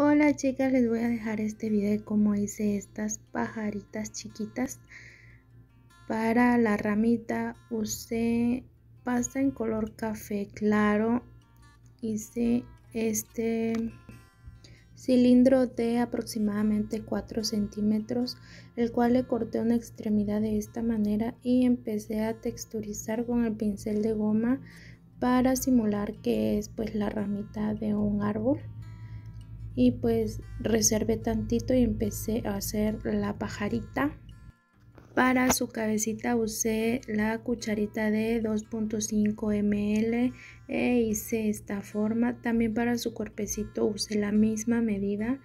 Hola chicas, les voy a dejar este video de cómo hice estas pajaritas chiquitas. Para la ramita usé pasta en color café claro. Hice este cilindro de aproximadamente 4 centímetros, el cual le corté una extremidad de esta manera y empecé a texturizar con el pincel de goma para simular que es pues la ramita de un árbol y pues reservé tantito y empecé a hacer la pajarita. Para su cabecita usé la cucharita de 2.5 ml e hice esta forma. También para su cuerpecito usé la misma medida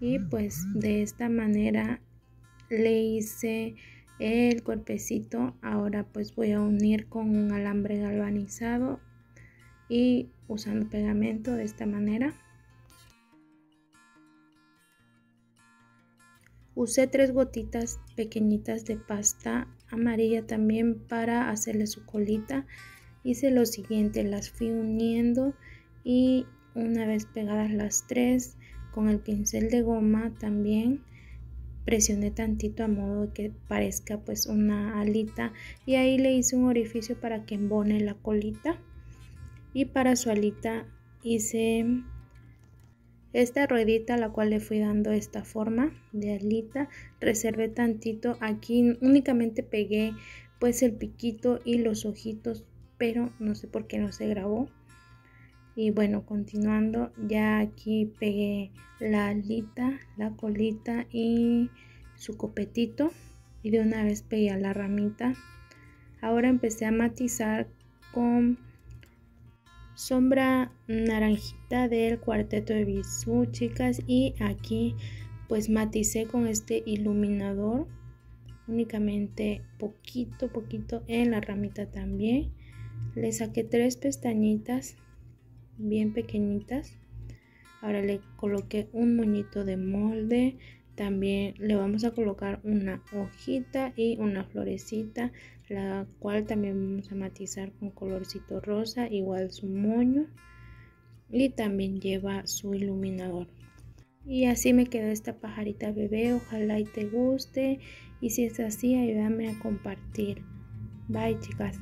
y pues de esta manera le hice el cuerpecito. Ahora pues voy a unir con un alambre galvanizado y usando pegamento de esta manera Usé tres gotitas pequeñitas de pasta amarilla también para hacerle su colita. Hice lo siguiente, las fui uniendo y una vez pegadas las tres con el pincel de goma también presioné tantito a modo que parezca pues una alita y ahí le hice un orificio para que embone la colita y para su alita hice esta ruedita la cual le fui dando esta forma de alita reservé tantito. Aquí únicamente pegué pues el piquito y los ojitos pero no sé por qué no se grabó. Y bueno continuando ya aquí pegué la alita la colita y su copetito. Y de una vez pegué a la ramita. Ahora empecé a matizar con sombra naranjita del cuarteto de bisú chicas. Y aquí pues maticé con este iluminador. Únicamente poquito poquito en la ramita también. Le saqué tres pestañitas bien pequeñitas. Ahora le coloqué un moñito de molde también le vamos a colocar una hojita y una florecita la cual también vamos a matizar con colorcito rosa igual su moño y también lleva su iluminador. Y así me quedó esta pajarita bebé ojalá y te guste y si es así ayúdame a compartir. Bye chicas